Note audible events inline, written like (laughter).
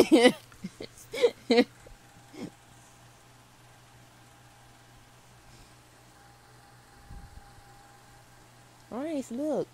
(laughs) Alright, look.